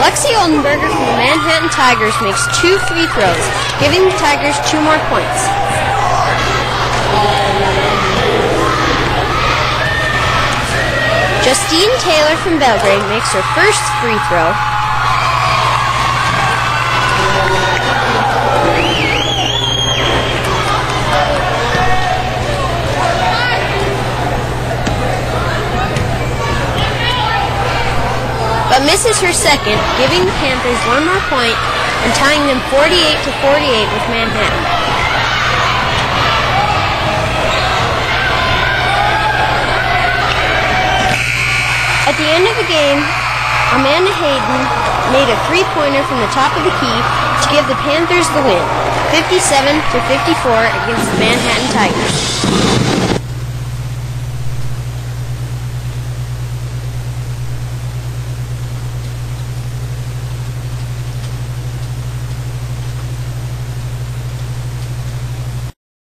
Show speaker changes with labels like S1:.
S1: Rosenberger from the Manhattan Tigers makes two free throws, giving the Tigers two more points. Justine Taylor from Belgrade makes her first free throw. But misses her second, giving the Panthers one more point and tying them 48 to 48 with Manhattan. At the end of the game, Amanda Hayden made a three-pointer from the top of the key to give the Panthers the win, 57 to 54 against the Manhattan Tigers.